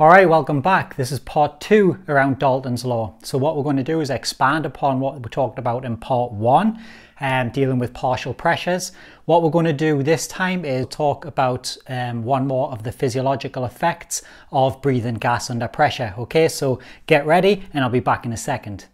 All right, welcome back. This is part two around Dalton's Law. So what we're going to do is expand upon what we talked about in part one, um, dealing with partial pressures. What we're going to do this time is talk about um, one more of the physiological effects of breathing gas under pressure. Okay, so get ready and I'll be back in a second.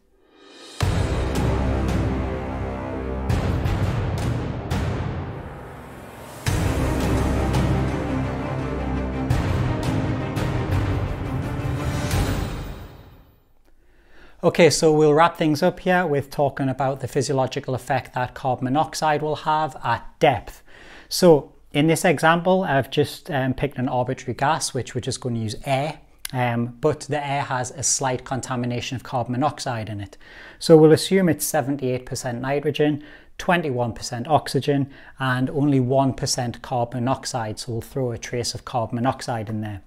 Okay, so we'll wrap things up here with talking about the physiological effect that carbon monoxide will have at depth. So in this example, I've just um, picked an arbitrary gas, which we're just going to use air, um, but the air has a slight contamination of carbon monoxide in it. So we'll assume it's 78% nitrogen, 21% oxygen, and only 1% carbon monoxide. So we'll throw a trace of carbon monoxide in there.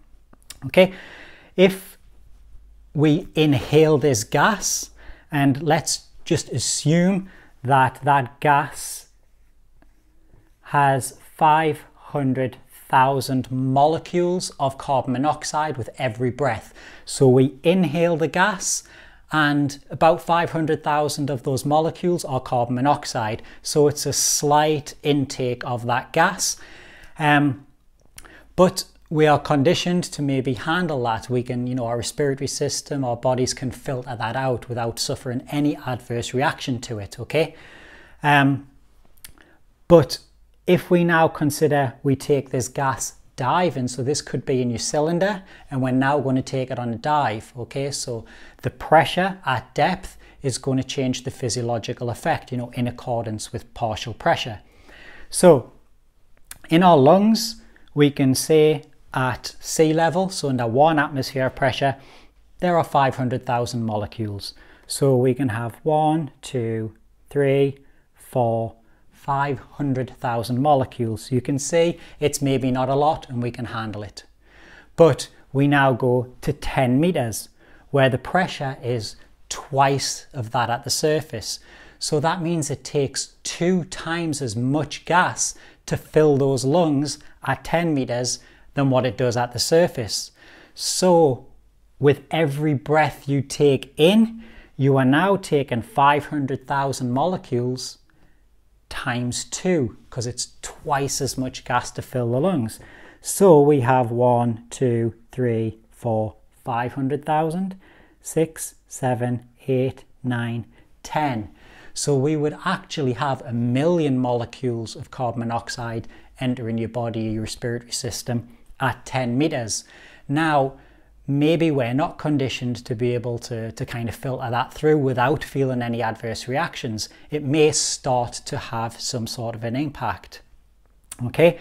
Okay, if we inhale this gas and let's just assume that that gas has 500,000 molecules of carbon monoxide with every breath. So we inhale the gas and about 500,000 of those molecules are carbon monoxide. So it's a slight intake of that gas. Um, but we are conditioned to maybe handle that. We can, you know, our respiratory system, our bodies can filter that out without suffering any adverse reaction to it, okay? Um, but if we now consider we take this gas diving, so this could be in your cylinder, and we're now going to take it on a dive, okay? So the pressure at depth is going to change the physiological effect, you know, in accordance with partial pressure. So in our lungs, we can say at sea level, so under one atmosphere pressure, there are 500,000 molecules. So we can have one, two, three, four, 500,000 molecules. You can see it's maybe not a lot and we can handle it. But we now go to 10 meters where the pressure is twice of that at the surface. So that means it takes two times as much gas to fill those lungs at 10 meters than what it does at the surface. So with every breath you take in, you are now taking 500,000 molecules times two because it's twice as much gas to fill the lungs. So we have one, two, three, four, 500,000, six, seven, eight, nine, 10. So we would actually have a million molecules of carbon monoxide entering your body, your respiratory system at 10 meters. Now, maybe we're not conditioned to be able to, to kind of filter that through without feeling any adverse reactions. It may start to have some sort of an impact. Okay,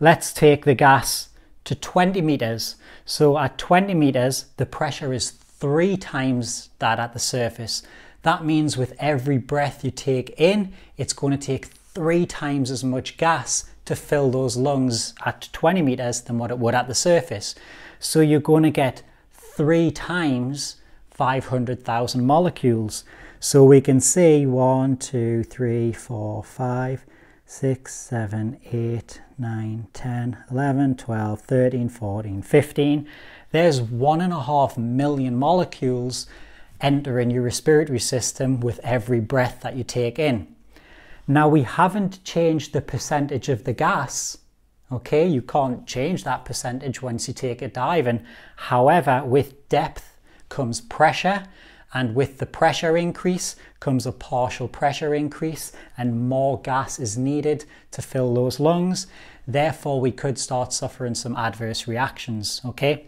let's take the gas to 20 meters. So at 20 meters, the pressure is three times that at the surface. That means with every breath you take in, it's going to take three times as much gas to fill those lungs at 20 meters than what it would at the surface. So you're going to get three times 500,000 molecules. So we can see 1, 2, 3, 4, 5, 6, 7, 8, 9, 10, 11, 12, 13, 14, 15. There's one and a half million molecules entering your respiratory system with every breath that you take in. Now we haven't changed the percentage of the gas. Okay, you can't change that percentage once you take a dive. And however, with depth comes pressure, and with the pressure increase comes a partial pressure increase, and more gas is needed to fill those lungs. Therefore, we could start suffering some adverse reactions. Okay,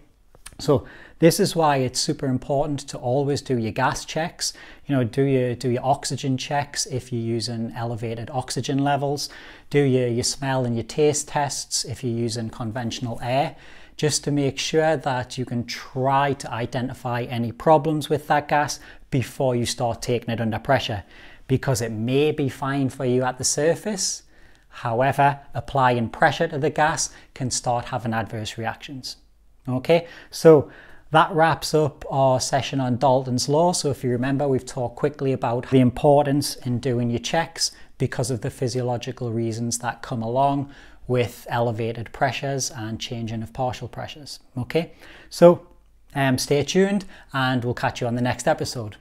so this is why it's super important to always do your gas checks. You know, do your do your oxygen checks if you're using elevated oxygen levels. Do your, your smell and your taste tests if you're using conventional air, just to make sure that you can try to identify any problems with that gas before you start taking it under pressure. Because it may be fine for you at the surface, However, applying pressure to the gas can start having adverse reactions. Okay, so that wraps up our session on Dalton's Law. So if you remember, we've talked quickly about the importance in doing your checks because of the physiological reasons that come along with elevated pressures and changing of partial pressures. Okay, so Um, stay tuned and we'll catch you on the next episode.